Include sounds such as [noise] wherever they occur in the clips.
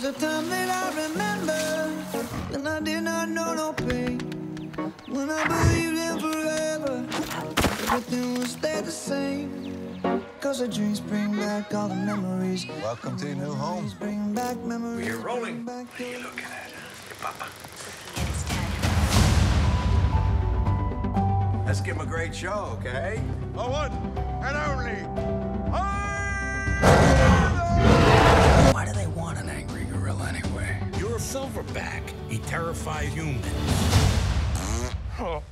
time that I remember when I did not know no pain. When I believed in forever, everything would stay the same. Cause the dreams bring back all the memories. Welcome to your new home. Bring back memories. We're rolling. Bring back What are you looking at? Your papa. Let's give him a great show, okay? The one and only. Anyway? A silverback. He terrifies humans. [laughs]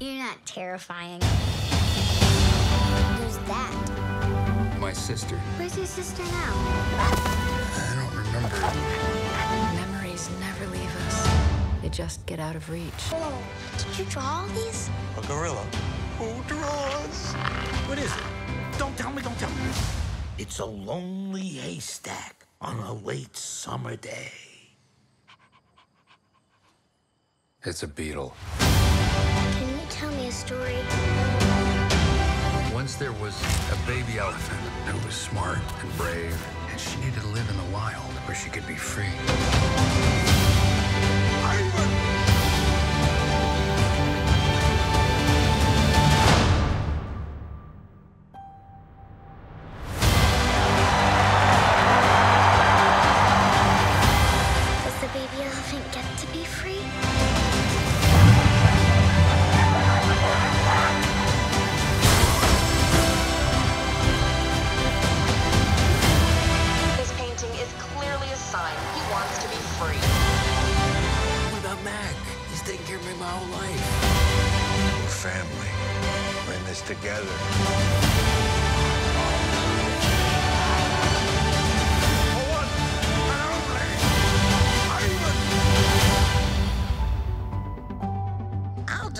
You're not terrifying. Who's that? My sister. Where's your sister now? I don't remember. Memories never leave us. They just get out of reach. Oh, did you draw all these? A gorilla. Who draws? What is it? Don't tell me, don't tell me. It's a lonely haystack on a late summer day. It's a beetle. Can you tell me a story? Once there was a baby elephant who was smart and brave, and she needed to live in the wild where she could be free. Baby elephant get to be free? This painting is clearly a sign he wants to be free. What about Mack? He's taking care of me my whole life. We're family. We're in this together.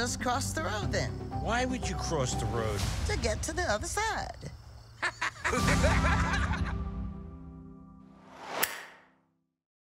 Just cross the road then Why would you cross the road? to get to the other side.